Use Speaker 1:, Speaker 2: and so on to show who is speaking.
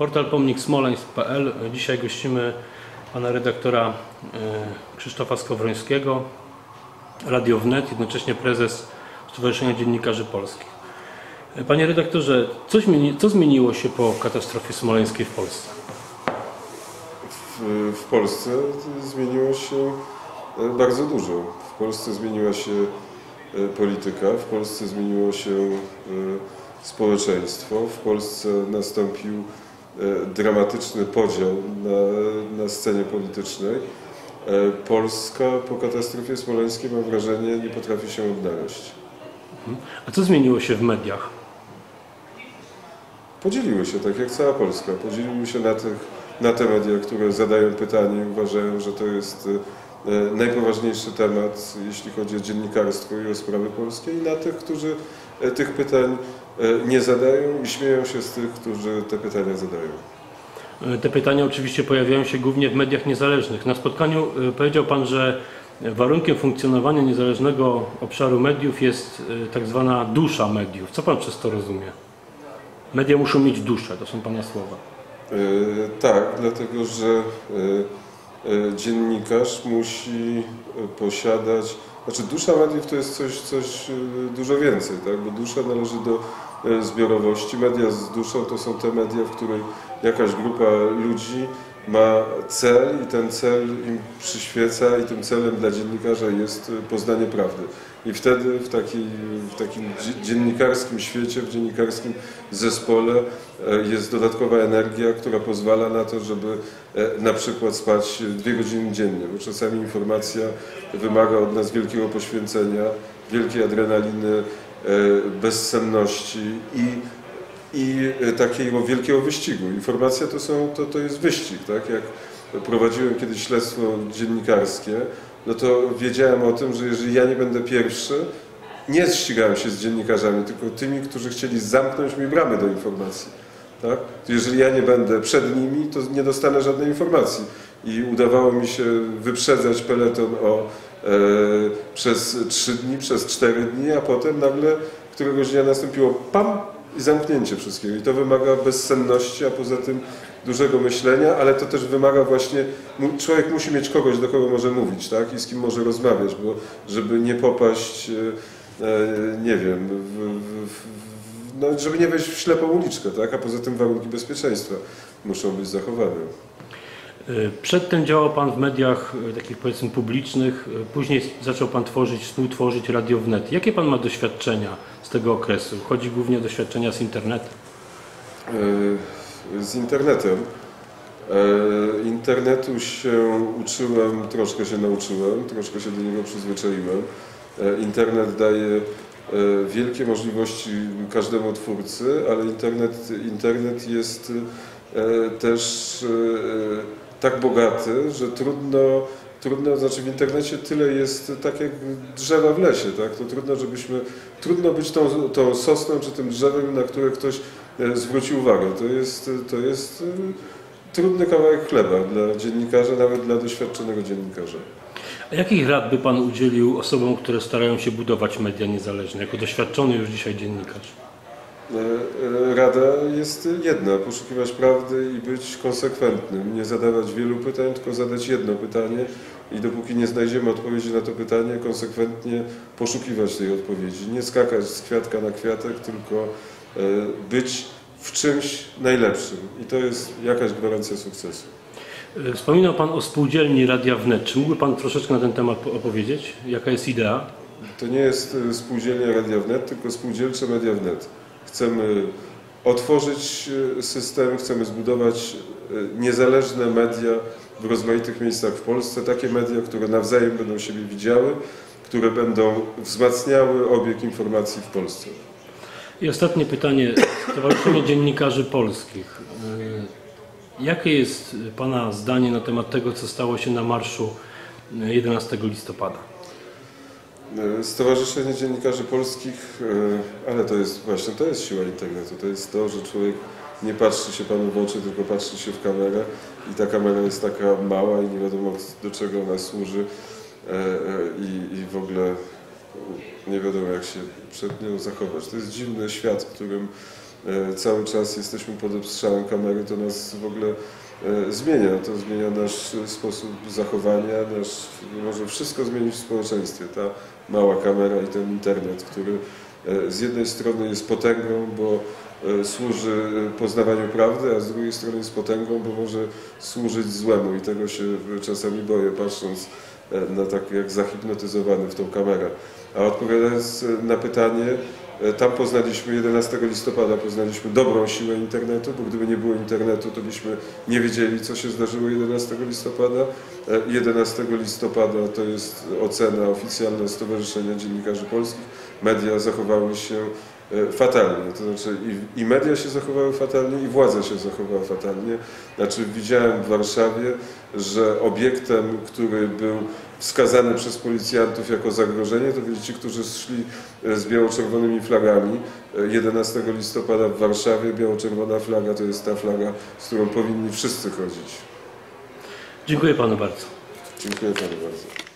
Speaker 1: Portal Pomnik Smoleńsk.pl. Dzisiaj gościmy pana redaktora e, Krzysztofa Skowrońskiego, Radio Wnet, jednocześnie prezes Stowarzyszenia Dziennikarzy Polskich. E, Panie redaktorze, co, zmieni, co zmieniło się po katastrofie smoleńskiej w Polsce?
Speaker 2: W, w Polsce zmieniło się e, bardzo dużo. W Polsce zmieniła się polityka, w Polsce zmieniło się społeczeństwo, w Polsce nastąpił dramatyczny podział na, na scenie politycznej. E, Polska po katastrofie smoleńskiej, mam wrażenie, nie potrafi się odnaleźć.
Speaker 1: A co zmieniło się w mediach?
Speaker 2: Podzieliły się, tak jak cała Polska. Podzieliły się na, tych, na te media, które zadają pytanie i uważają, że to jest e, najpoważniejszy temat, jeśli chodzi o dziennikarstwo i o sprawy polskie, i na tych, którzy e, tych pytań e, nie zadają i śmieją się z tych, którzy te pytania zadają.
Speaker 1: E, Te pytania oczywiście pojawiają się głównie w mediach niezależnych. Na spotkaniu e, powiedział Pan, że warunkiem funkcjonowania niezależnego obszaru mediów jest e, tak zwana dusza mediów. Co Pan przez to rozumie? Media muszą mieć duszę, to są Pana słowa.
Speaker 2: E, Tak, dlatego że e, e, dziennikarz musi e, posiadać, znaczy dusza mediów to jest coś, coś e, dużo więcej, tak? bo dusza należy do e, zbiorowości. Media z duszą to są te media, w której jakaś grupa ludzi ma cel i ten cel im przyświeca i tym celem dla dziennikarza jest e, poznanie prawdy. I wtedy w, w takim dzie- dziennikarskim świecie, w dziennikarskim zespole e, jest dodatkowa energia, która pozwala na to, żeby e, na przykład spać dwie godziny dziennie, bo czasami informacja wymaga od nas wielkiego poświęcenia, wielkiej adrenaliny, bezsenności i, i e, takiego wielkiego wyścigu. Informacja to, są, to, to jest wyścig, tak? Jak prowadziłem kiedyś śledztwo dziennikarskie, no to wiedziałem o tym, że jeżeli ja nie będę pierwszy, nie ścigałem się z dziennikarzami, tylko tymi, którzy chcieli zamknąć mi bramy do informacji. Tak? Jeżeli ja nie będę przed nimi, to nie dostanę żadnej informacji. I udawało mi się wyprzedzać peleton o, e, przez trzy dni, przez cztery dni, a potem nagle któregoś dnia nastąpiło pam i zamknięcie wszystkiego. I to wymaga bezsenności, a poza tym dużego myślenia, ale to też wymaga właśnie, człowiek musi mieć kogoś, do kogo może mówić, tak? I z kim może rozmawiać, bo żeby nie popaść, e, e, nie wiem, w, w, no, żeby nie wejść w ślepą uliczkę, tak? A poza tym warunki bezpieczeństwa muszą być zachowane.
Speaker 1: E, Przedtem działał Pan w mediach e, takich powiedzmy publicznych, e, później zaczął Pan tworzyć, współtworzyć Radio Wnet. Jakie Pan ma doświadczenia z tego okresu? Chodzi głównie o doświadczenia z internetem.
Speaker 2: Z internetem. Internetu się uczyłem, troszkę się nauczyłem, troszkę się do niego przyzwyczaiłem. Internet daje wielkie możliwości każdemu twórcy, ale internet, internet jest też tak bogaty, że trudno, trudno, znaczy w internecie tyle jest tak jak drzewa w lesie, tak? To trudno, żebyśmy, trudno być tą, tą sosną czy tym drzewem, na które ktoś e, zwróci uwagę. To jest, to jest e, trudny kawałek chleba dla dziennikarza, nawet dla doświadczonego dziennikarza.
Speaker 1: A jakich rad by Pan udzielił osobom, które starają się budować media niezależne, jako doświadczony już dzisiaj dziennikarz?
Speaker 2: E, e, Rada jest jedna, poszukiwać prawdy i być konsekwentnym, nie zadawać wielu pytań, tylko zadać jedno pytanie i dopóki nie znajdziemy odpowiedzi na to pytanie, konsekwentnie poszukiwać tej odpowiedzi. Nie skakać z kwiatka na kwiatek, tylko e, być w czymś najlepszym i to jest jakaś gwarancja sukcesu.
Speaker 1: Wspominał Pan o spółdzielni Radia Wnet. Czy mógłby Pan troszeczkę na ten temat po- opowiedzieć? Jaka jest idea?
Speaker 2: To nie jest spółdzielnia Radia Wnet, tylko spółdzielcze Media Wnet. Chcemy otworzyć e, system, chcemy zbudować e, niezależne media w rozmaitych miejscach w Polsce, takie media, które nawzajem będą siebie widziały, które będą wzmacniały obieg informacji w Polsce.
Speaker 1: I ostatnie pytanie. Stowarzyszenie Dziennikarzy Polskich. E, Jakie jest Pana zdanie na temat tego, co stało się na marszu e, 11 listopada?
Speaker 2: E, Stowarzyszenie Dziennikarzy Polskich, e, ale to jest właśnie, to jest siła internetu, to jest to, że człowiek nie patrzy się Panu w oczy, tylko patrzy się w kamerę i ta kamera jest taka mała i nie wiadomo do czego ona służy e, i, i w ogóle nie wiadomo jak się przed nią zachować. To jest dziwny świat, w którym cały czas jesteśmy pod obstrzałem kamery, to nas w ogóle e, zmienia. To zmienia nasz sposób zachowania, nasz, może wszystko zmienić w społeczeństwie. Ta mała kamera i ten internet, który e, z jednej strony jest potęgą, bo e, służy e, poznawaniu prawdy, a z drugiej strony jest potęgą, bo może służyć złemu i tego się czasami boję, patrząc e, na tak jak zahipnotyzowany w tą kamerę. A odpowiadając e, na pytanie, e, tam poznaliśmy 11 listopada, poznaliśmy dobrą siłę internetu, bo gdyby nie było internetu, to byśmy nie wiedzieli, co się zdarzyło 11 listopada. E, 11 listopada to jest ocena oficjalna Stowarzyszenia Dziennikarzy Polskich. Media zachowały się e, fatalnie, to znaczy i, i media się zachowały fatalnie, i władza się zachowała fatalnie. Znaczy widziałem w Warszawie, że obiektem, który był wskazany przez policjantów jako zagrożenie, to byli ci, którzy szli e, z biało-czerwonymi flagami. E, 11 listopada w Warszawie biało-czerwona flaga to jest ta flaga, z którą powinni wszyscy chodzić.
Speaker 1: Dziękuję panu bardzo.
Speaker 2: Dziękuję panu bardzo.